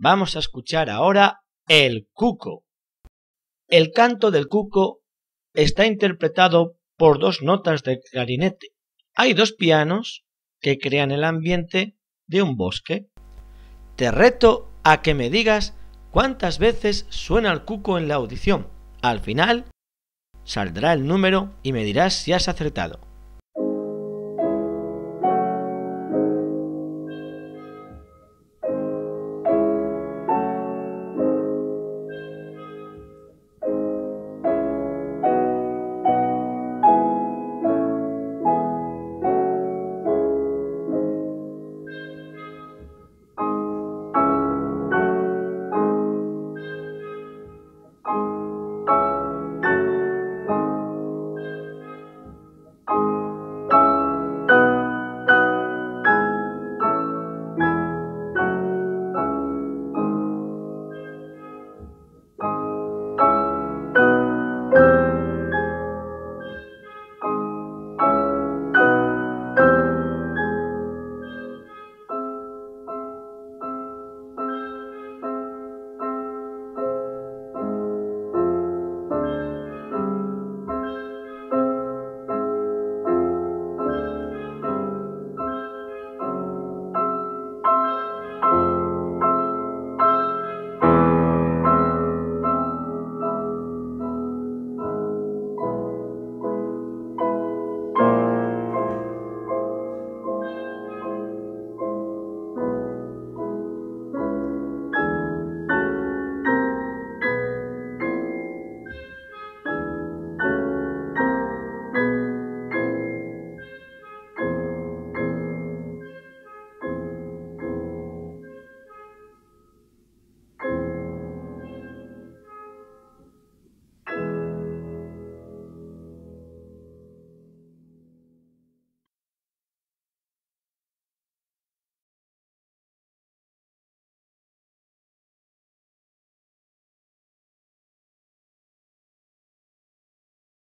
Vamos a escuchar ahora el cuco. El canto del cuco está interpretado por dos notas de clarinete. Hay dos pianos que crean el ambiente de un bosque. Te reto a que me digas cuántas veces suena el cuco en la audición. Al final saldrá el número y me dirás si has acertado.